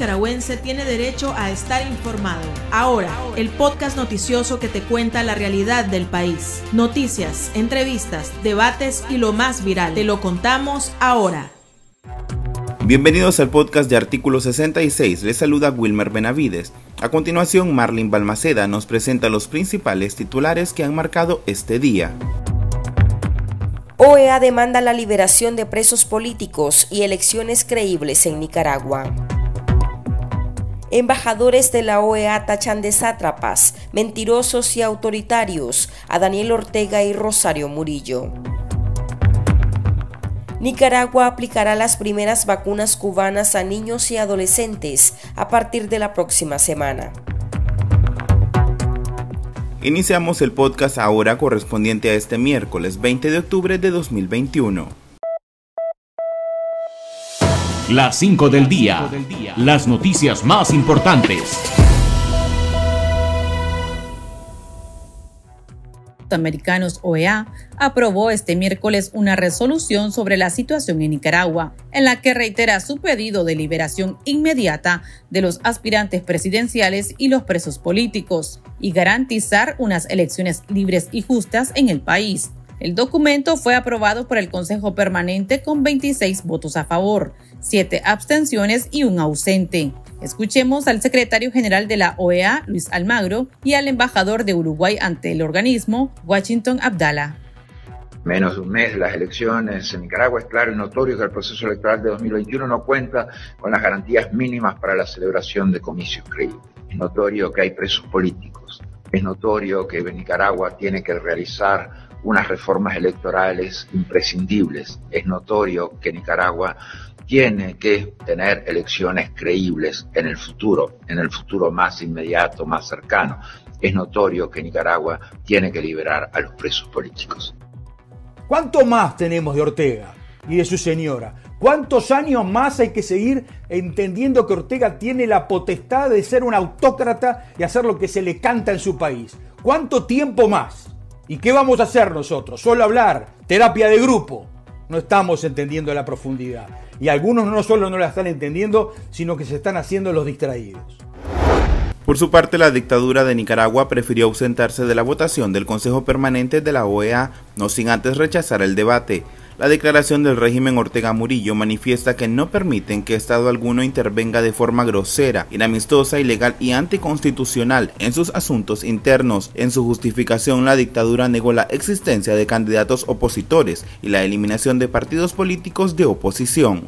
nicaragüense tiene derecho a estar informado. Ahora, el podcast noticioso que te cuenta la realidad del país. Noticias, entrevistas, debates y lo más viral. Te lo contamos ahora. Bienvenidos al podcast de Artículo 66. Les saluda Wilmer Benavides. A continuación, Marlin Balmaceda nos presenta los principales titulares que han marcado este día. OEA demanda la liberación de presos políticos y elecciones creíbles en Nicaragua. Embajadores de la OEA tachan de sátrapas, mentirosos y autoritarios a Daniel Ortega y Rosario Murillo. Nicaragua aplicará las primeras vacunas cubanas a niños y adolescentes a partir de la próxima semana. Iniciamos el podcast ahora correspondiente a este miércoles 20 de octubre de 2021. Las 5 del día. Las noticias más importantes. Americanos OEA aprobó este miércoles una resolución sobre la situación en Nicaragua, en la que reitera su pedido de liberación inmediata de los aspirantes presidenciales y los presos políticos, y garantizar unas elecciones libres y justas en el país. El documento fue aprobado por el Consejo Permanente con 26 votos a favor, 7 abstenciones y un ausente. Escuchemos al secretario general de la OEA, Luis Almagro, y al embajador de Uruguay ante el organismo, Washington Abdala. Menos de un mes de las elecciones en Nicaragua es claro y notorio que el proceso electoral de 2021 no cuenta con las garantías mínimas para la celebración de comicios creíbles. Es notorio que hay presos políticos. Es notorio que Nicaragua tiene que realizar unas reformas electorales imprescindibles. Es notorio que Nicaragua tiene que tener elecciones creíbles en el futuro, en el futuro más inmediato, más cercano. Es notorio que Nicaragua tiene que liberar a los presos políticos. ¿Cuánto más tenemos de Ortega y de su señora? ¿Cuántos años más hay que seguir entendiendo que Ortega tiene la potestad de ser un autócrata y hacer lo que se le canta en su país? ¿Cuánto tiempo más? ¿Y qué vamos a hacer nosotros? Solo hablar, terapia de grupo. No estamos entendiendo la profundidad y algunos no solo no la están entendiendo, sino que se están haciendo los distraídos. Por su parte, la dictadura de Nicaragua prefirió ausentarse de la votación del Consejo Permanente de la OEA, no sin antes rechazar el debate. La declaración del régimen Ortega Murillo manifiesta que no permiten que Estado alguno intervenga de forma grosera, inamistosa, ilegal y anticonstitucional en sus asuntos internos. En su justificación, la dictadura negó la existencia de candidatos opositores y la eliminación de partidos políticos de oposición.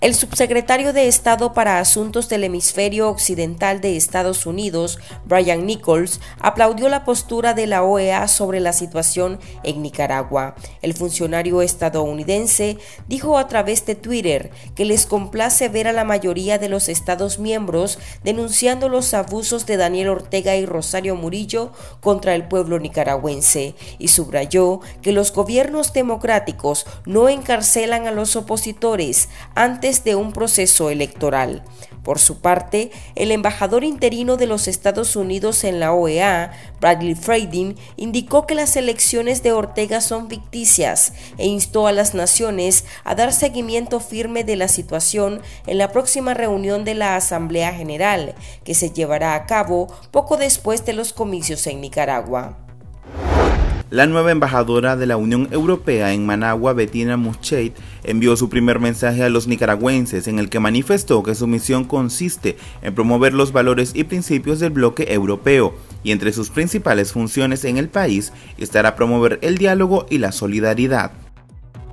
El subsecretario de Estado para Asuntos del Hemisferio Occidental de Estados Unidos, Brian Nichols, aplaudió la postura de la OEA sobre la situación en Nicaragua. El funcionario estadounidense dijo a través de Twitter que les complace ver a la mayoría de los Estados miembros denunciando los abusos de Daniel Ortega y Rosario Murillo contra el pueblo nicaragüense y subrayó que los gobiernos democráticos no encarcelan a los opositores antes de un proceso electoral. Por su parte, el embajador interino de los Estados Unidos en la OEA, Bradley Freidin, indicó que las elecciones de Ortega son ficticias e instó a las naciones a dar seguimiento firme de la situación en la próxima reunión de la Asamblea General, que se llevará a cabo poco después de los comicios en Nicaragua. La nueva embajadora de la Unión Europea en Managua, Bettina Muscheit, envió su primer mensaje a los nicaragüenses en el que manifestó que su misión consiste en promover los valores y principios del bloque europeo y entre sus principales funciones en el país estará promover el diálogo y la solidaridad.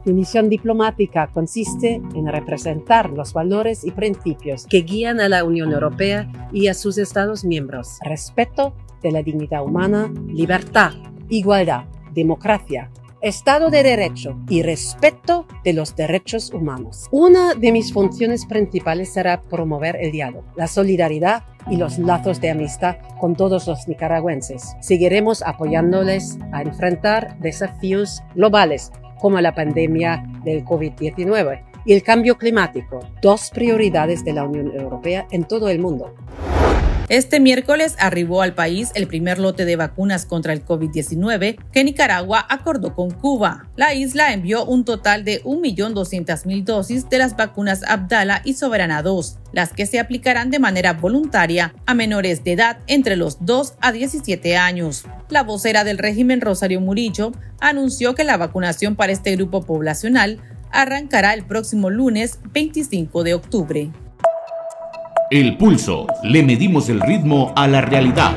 Mi misión diplomática consiste en representar los valores y principios que guían a la Unión Europea y a sus Estados miembros. Respeto de la dignidad humana, libertad, igualdad, democracia, Estado de Derecho y respeto de los derechos humanos. Una de mis funciones principales será promover el diálogo, la solidaridad y los lazos de amistad con todos los nicaragüenses. Seguiremos apoyándoles a enfrentar desafíos globales como la pandemia del COVID-19 y el cambio climático, dos prioridades de la Unión Europea en todo el mundo. Este miércoles arribó al país el primer lote de vacunas contra el COVID-19 que Nicaragua acordó con Cuba. La isla envió un total de 1.200.000 dosis de las vacunas Abdala y Soberana 2, las que se aplicarán de manera voluntaria a menores de edad entre los 2 a 17 años. La vocera del régimen Rosario Murillo anunció que la vacunación para este grupo poblacional arrancará el próximo lunes 25 de octubre. El pulso. Le medimos el ritmo a la realidad.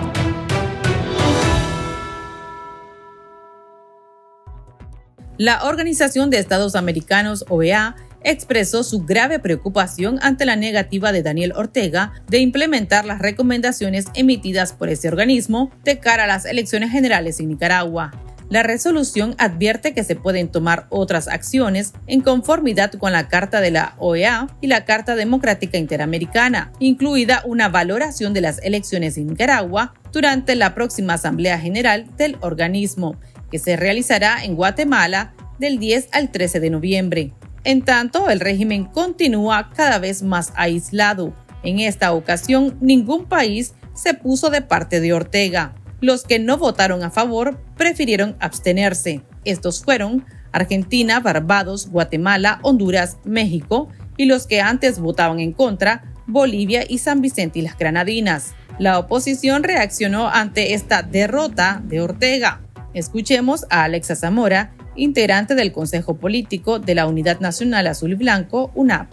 La Organización de Estados Americanos, OEA, expresó su grave preocupación ante la negativa de Daniel Ortega de implementar las recomendaciones emitidas por ese organismo de cara a las elecciones generales en Nicaragua. La resolución advierte que se pueden tomar otras acciones en conformidad con la Carta de la OEA y la Carta Democrática Interamericana, incluida una valoración de las elecciones en Nicaragua durante la próxima Asamblea General del organismo, que se realizará en Guatemala del 10 al 13 de noviembre. En tanto, el régimen continúa cada vez más aislado. En esta ocasión, ningún país se puso de parte de Ortega. Los que no votaron a favor prefirieron abstenerse. Estos fueron Argentina, Barbados, Guatemala, Honduras, México y los que antes votaban en contra, Bolivia y San Vicente y las Granadinas. La oposición reaccionó ante esta derrota de Ortega. Escuchemos a Alexa Zamora, integrante del Consejo Político de la Unidad Nacional Azul y Blanco, UNAP.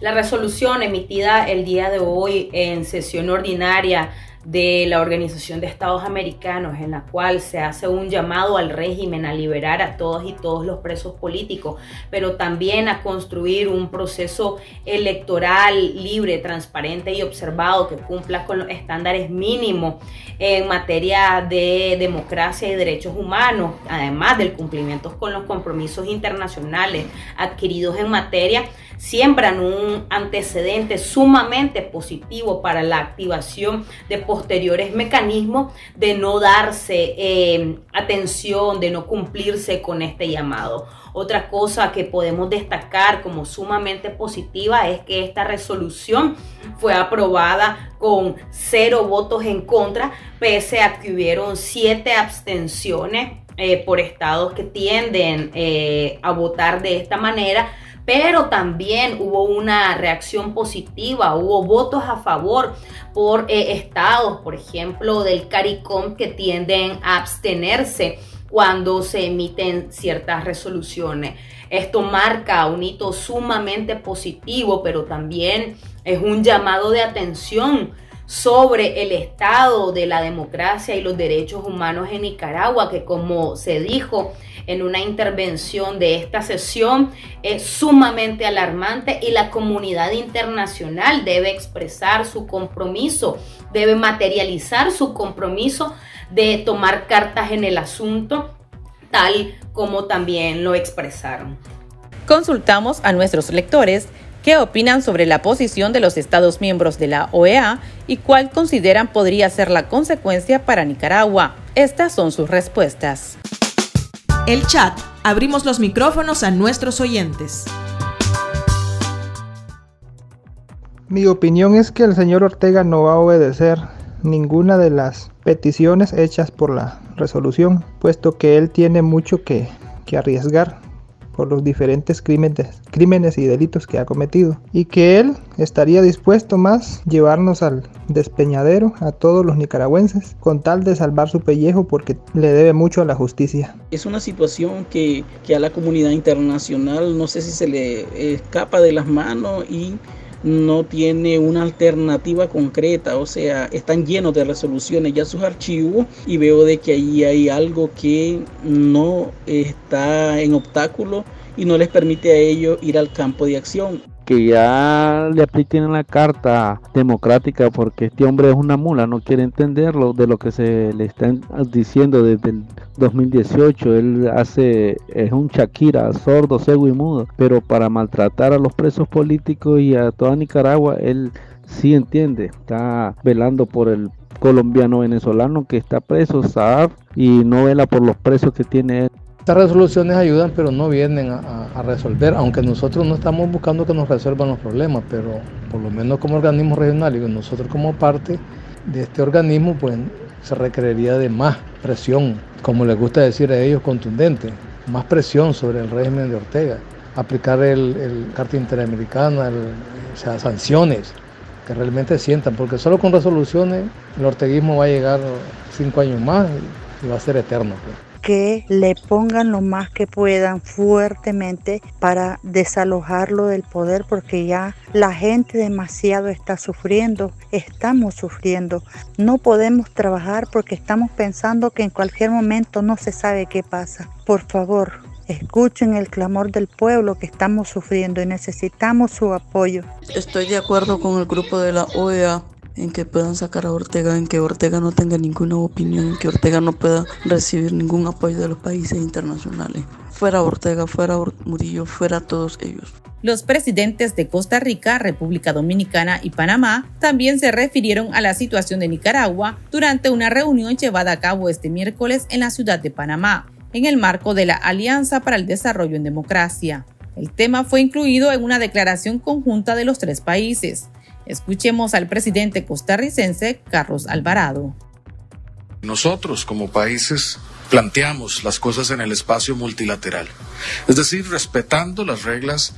La resolución emitida el día de hoy en sesión ordinaria de la Organización de Estados Americanos, en la cual se hace un llamado al régimen a liberar a todos y todos los presos políticos, pero también a construir un proceso electoral libre, transparente y observado que cumpla con los estándares mínimos en materia de democracia y derechos humanos, además del cumplimiento con los compromisos internacionales adquiridos en materia siembran un antecedente sumamente positivo para la activación de posteriores mecanismos de no darse eh, atención, de no cumplirse con este llamado. Otra cosa que podemos destacar como sumamente positiva es que esta resolución fue aprobada con cero votos en contra, pese a que hubieron siete abstenciones eh, por estados que tienden eh, a votar de esta manera pero también hubo una reacción positiva, hubo votos a favor por eh, estados, por ejemplo, del CARICOM que tienden a abstenerse cuando se emiten ciertas resoluciones. Esto marca un hito sumamente positivo, pero también es un llamado de atención sobre el estado de la democracia y los derechos humanos en Nicaragua, que como se dijo en una intervención de esta sesión, es sumamente alarmante y la comunidad internacional debe expresar su compromiso, debe materializar su compromiso de tomar cartas en el asunto, tal como también lo expresaron. Consultamos a nuestros lectores qué opinan sobre la posición de los Estados miembros de la OEA y cuál consideran podría ser la consecuencia para Nicaragua. Estas son sus respuestas. El chat. Abrimos los micrófonos a nuestros oyentes. Mi opinión es que el señor Ortega no va a obedecer ninguna de las peticiones hechas por la resolución, puesto que él tiene mucho que, que arriesgar por los diferentes crímenes, crímenes y delitos que ha cometido y que él estaría dispuesto más llevarnos al despeñadero a todos los nicaragüenses con tal de salvar su pellejo porque le debe mucho a la justicia. Es una situación que, que a la comunidad internacional no sé si se le escapa de las manos y no tiene una alternativa concreta, o sea, están llenos de resoluciones ya sus archivos y veo de que ahí hay algo que no está en obstáculo y no les permite a ellos ir al campo de acción que ya le apliquen la carta democrática porque este hombre es una mula, no quiere entenderlo de lo que se le están diciendo desde el 2018. Él hace, es un Shakira, sordo, cego y mudo, pero para maltratar a los presos políticos y a toda Nicaragua, él sí entiende, está velando por el colombiano venezolano que está preso, Saab, y no vela por los presos que tiene él. Estas resoluciones ayudan, pero no vienen a, resolver, aunque nosotros no estamos buscando que nos resuelvan los problemas, pero por lo menos como organismo regional y nosotros como parte, de este organismo, pues se requeriría de más presión, como les gusta decir a ellos, contundente, más presión sobre el régimen de Ortega, aplicar el, el Carta Interamericana, o sea, sanciones que realmente sientan, porque solo con resoluciones el orteguismo va a llegar cinco años más y, va a ser eterno. Pues que le pongan lo más que puedan fuertemente para desalojarlo del poder porque ya la gente demasiado está sufriendo, estamos sufriendo. No podemos trabajar porque estamos pensando que en cualquier momento no se sabe qué pasa. Por favor, escuchen el clamor del pueblo que estamos sufriendo y necesitamos su apoyo. Estoy de acuerdo con el grupo de la OEA en que puedan sacar a Ortega, en que Ortega no tenga ninguna opinión, en que Ortega no pueda recibir ningún apoyo de los países internacionales. Fuera Ortega, fuera Murillo, fuera todos ellos. Los presidentes de Costa Rica, República Dominicana y Panamá también se refirieron a la situación de Nicaragua durante una reunión llevada a cabo este miércoles en la ciudad de Panamá, en el marco de la Alianza para el Desarrollo en Democracia. El tema fue incluido en una declaración conjunta de los tres países. Escuchemos al presidente costarricense Carlos Alvarado. Nosotros como países planteamos las cosas en el espacio multilateral, es decir, respetando las reglas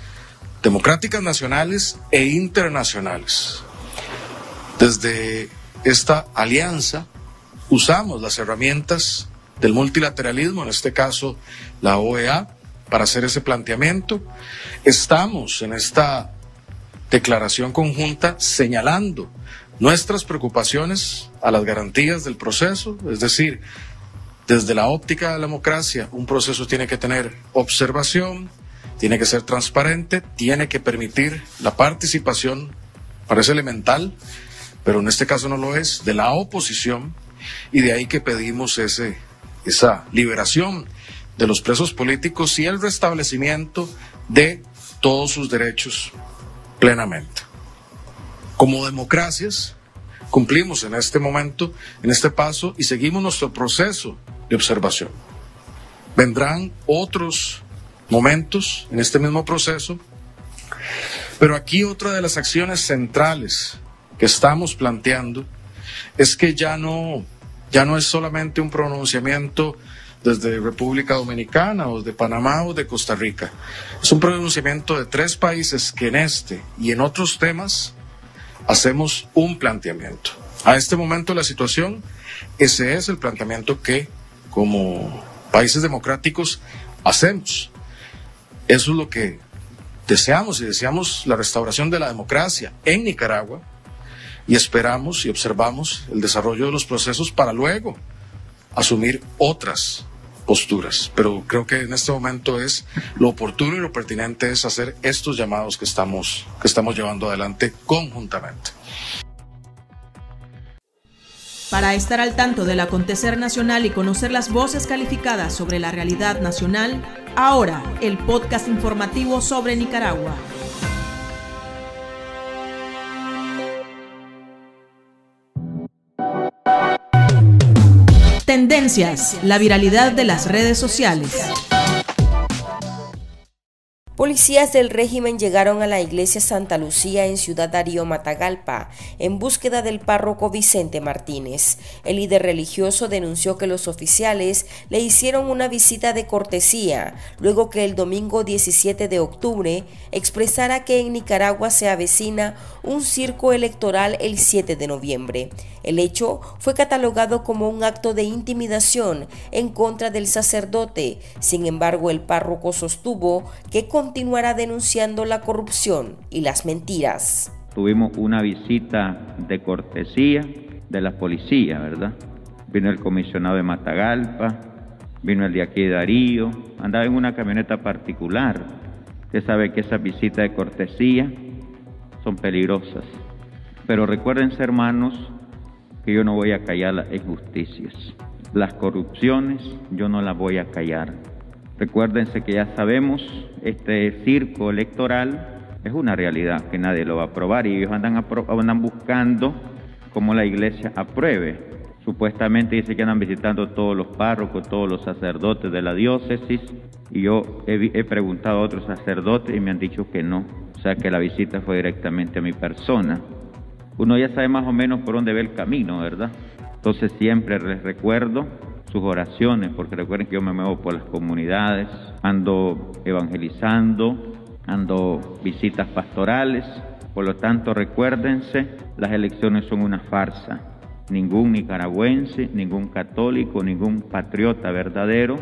democráticas nacionales e internacionales. Desde esta alianza usamos las herramientas del multilateralismo, en este caso la OEA, para hacer ese planteamiento. Estamos en esta declaración conjunta señalando nuestras preocupaciones a las garantías del proceso, es decir, desde la óptica de la democracia, un proceso tiene que tener observación, tiene que ser transparente, tiene que permitir la participación, parece elemental, pero en este caso no lo es, de la oposición, y de ahí que pedimos ese, esa liberación de los presos políticos y el restablecimiento de todos sus derechos plenamente. Como democracias, cumplimos en este momento, en este paso, y seguimos nuestro proceso de observación. Vendrán otros momentos en este mismo proceso, pero aquí otra de las acciones centrales que estamos planteando es que ya no, ya no es solamente un pronunciamiento desde República Dominicana o de Panamá o de Costa Rica. Es un pronunciamiento de tres países que en este y en otros temas hacemos un planteamiento. A este momento la situación, ese es el planteamiento que como países democráticos hacemos. Eso es lo que deseamos y deseamos la restauración de la democracia en Nicaragua y esperamos y observamos el desarrollo de los procesos para luego asumir otras posturas, pero creo que en este momento es lo oportuno y lo pertinente es hacer estos llamados que estamos, que estamos llevando adelante conjuntamente. Para estar al tanto del acontecer nacional y conocer las voces calificadas sobre la realidad nacional, ahora el podcast informativo sobre Nicaragua. Tendencias, la viralidad de las redes sociales. Policías del régimen llegaron a la iglesia Santa Lucía en Ciudad Darío Matagalpa en búsqueda del párroco Vicente Martínez. El líder religioso denunció que los oficiales le hicieron una visita de cortesía luego que el domingo 17 de octubre expresara que en Nicaragua se avecina un circo electoral el 7 de noviembre. El hecho fue catalogado como un acto de intimidación en contra del sacerdote. Sin embargo, el párroco sostuvo que continuará denunciando la corrupción y las mentiras. Tuvimos una visita de cortesía de la policía, ¿verdad? Vino el comisionado de Matagalpa, vino el de aquí de Darío, andaba en una camioneta particular. Usted sabe que esas visitas de cortesía son peligrosas. Pero recuérdense, hermanos, que yo no voy a callar las injusticias. Las corrupciones yo no las voy a callar. Recuérdense que ya sabemos, este circo electoral es una realidad que nadie lo va a aprobar y ellos andan, andan buscando cómo la iglesia apruebe. Supuestamente dice que andan visitando todos los párrocos, todos los sacerdotes de la diócesis y yo he, he preguntado a otros sacerdotes y me han dicho que no, o sea que la visita fue directamente a mi persona. Uno ya sabe más o menos por dónde ve el camino, ¿verdad? Entonces siempre les recuerdo sus oraciones, porque recuerden que yo me muevo por las comunidades, ando evangelizando, ando visitas pastorales, por lo tanto recuérdense, las elecciones son una farsa. Ningún nicaragüense, ningún católico, ningún patriota verdadero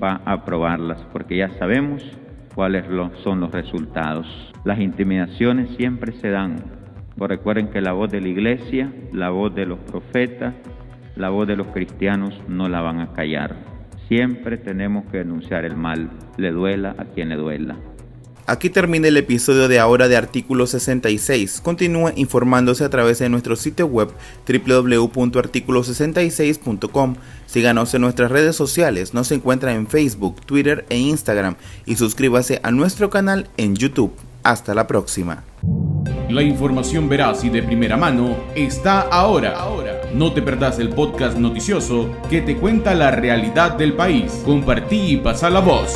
va a aprobarlas, porque ya sabemos cuáles son los resultados. Las intimidaciones siempre se dan, pero recuerden que la voz de la iglesia, la voz de los profetas, la voz de los cristianos no la van a callar. Siempre tenemos que denunciar el mal, le duela a quien le duela. Aquí termina el episodio de ahora de Artículo 66. Continúe informándose a través de nuestro sitio web www.articulo66.com. Síganos en nuestras redes sociales, nos encuentra en Facebook, Twitter e Instagram y suscríbase a nuestro canal en YouTube. Hasta la próxima. La información veraz y de primera mano está ahora. No te perdás el podcast noticioso que te cuenta la realidad del país. Compartí y pasa la voz.